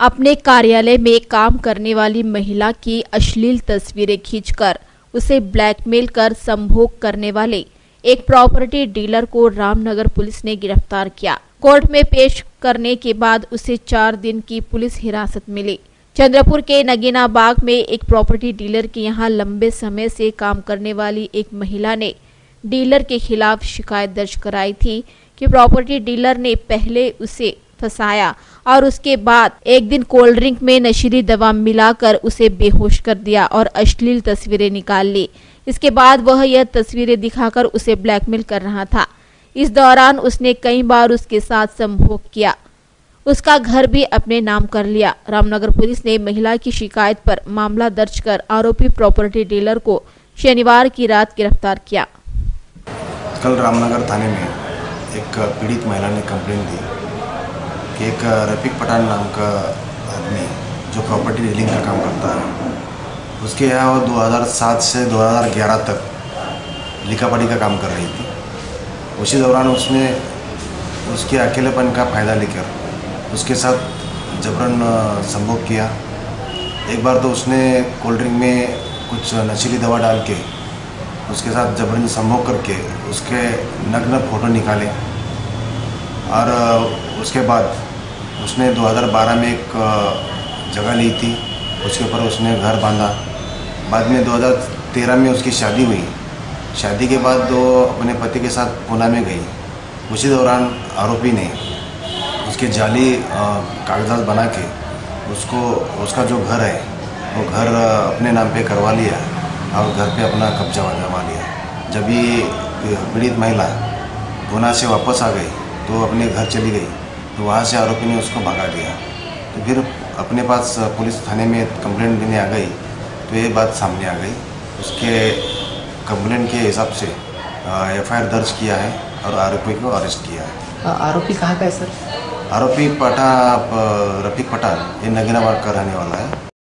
अपने कार्यालय में काम करने वाली महिला की अश्लील तस्वीरें खींचकर उसे ब्लैकमेल कर संभोग करने वाले एक प्रॉपर्टी डीलर को रामनगर पुलिस ने गिरफ़्तार किया। कोर्ट में पेश करने के बाद उसे चार दिन की पुलिस हिरासत मिली। चंद्रपुर के नगीना बाग में एक प्रॉपर्टी डीलर के यहाँ लंबे समय से काम करने वाली एक महिला ने डीलर के खिलाफ शिकायत दर्ज कराई थी कि प्रॉपर्टी डीलर ने पहले उसे फंसाया और उसके बाद एक दिन कोल्ड ड्रिंक में नशीली दवा मिलाकर उसे बेहोश कर दिया और अश्लील तस्वीरें निकाल ली। इसके बाद वह यह तस्वीरें दिखाकर उसे ब्लैकमेल कर रहा था। इस दौरान उसने कई बार उसके साथ संभोग किया। उसका घर भी अपने नाम कर लिया। रामनगर पुलिस ने महिला की शिकायत पर मामला दर्ज कर आरोपी प्रॉपर्टी डीलर को शनिवार की रात गिरफ़्तार किया। कल रामनगर थाने में एक पीड़ित महिला ने कंप्लेंट दी। कि एक रफीक पठान नाम का आदमी जो प्रॉपर्टी डीलिंग का काम करता है। उसके यहाँ वो 2007 से 2011 तक लिखापढ़ी का काम कर रही थी। उसी दौरान उसने उसके अकेलेपन का फ़ायदा लेकर उसके साथ जबरन संभोग किया। एक बार तो उसने कोल्ड ड्रिंक में कुछ नशीली दवा डाल के उसके साथ जबरन संभोग करके उसके नग्न फ़ोटो निकाले। और उसके बाद उसने 2012 में एक जगह ली थी। उसके ऊपर उसने घर बांधा। बाद में 2013 में उसकी शादी हुई। शादी के बाद वो अपने पति के साथ पूना में गई। उसी दौरान आरोपी ने उसके जाली कागजात बना के उसको, उसका जो घर है, वो घर अपने नाम पे करवा लिया और घर पे अपना कब्जा जमा लिया। जब ये पीड़ित महिला गुना से वापस आ गई तो अपने घर चली गई। तो वहाँ से आरोपी ने उसको भगा दिया। तो फिर अपने पास पुलिस थाने में कंप्लेंट देने आ गई तो ये बात सामने आ गई। उसके कंप्लेंट के हिसाब से एफआईआर दर्ज किया है और आरोपी को अरेस्ट किया है। आरोपी कहाँ का है सर? आरोपी पटा रफीक पठान ये नगीना मार्ग का रहने वाला है।